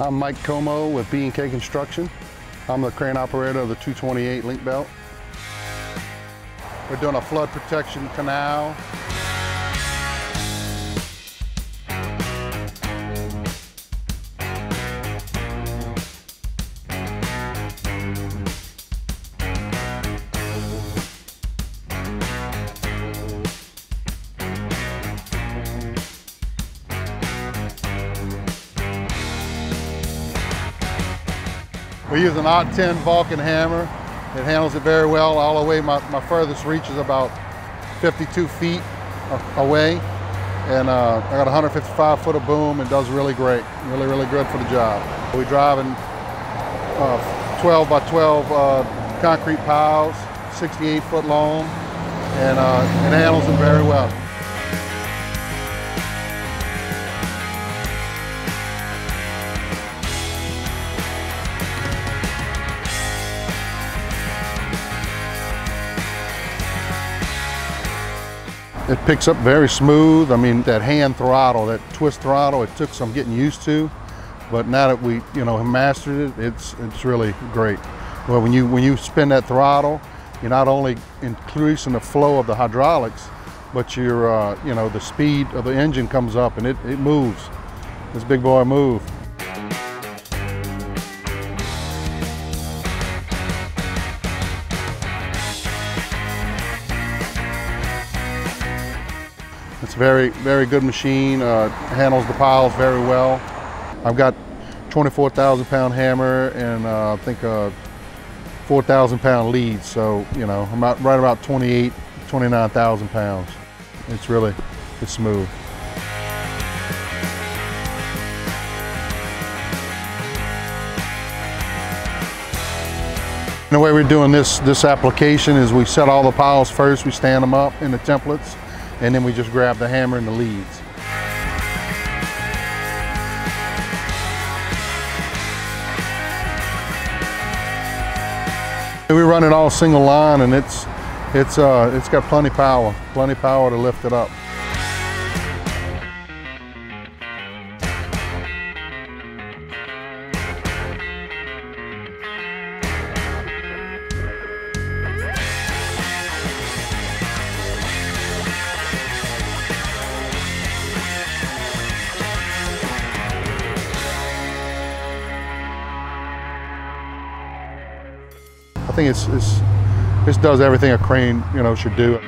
I'm Mike Como with B&K Construction. I'm the crane operator of the 228 Link-Belt. We're doing a flood protection canal. We use an OT 10 Vulcan hammer. It handles it very well all the way. My, my furthest reach is about 52 feet away. And uh, I got 155 foot of boom. It does really great. Really, really good for the job. We're driving uh, 12 by 12 uh, concrete piles, 68 foot long, and uh, it handles them very well. It picks up very smooth. I mean, that hand throttle, that twist throttle, it took some getting used to, but now that we, you know, mastered it, it's it's really great. Well, when you when you spin that throttle, you're not only increasing the flow of the hydraulics, but you're, uh, you know, the speed of the engine comes up and it, it moves. This big boy move. It's very, very good machine, uh, handles the piles very well. I've got 24,000 pound hammer and uh, I think a 4,000 pound lead. So, you know, I'm right about 28, 29,000 pounds. It's really, it's smooth. The way we're doing this, this application is we set all the piles first, we stand them up in the templates, and then we just grab the hammer and the leads. We run it all single line and it's, it's, uh, it's got plenty power, plenty power to lift it up. Think it's, it's, this does everything a crane, you know, should do.